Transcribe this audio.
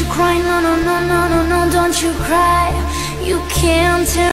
you cry, no, no, no, no, no, no, don't you cry. You can't tell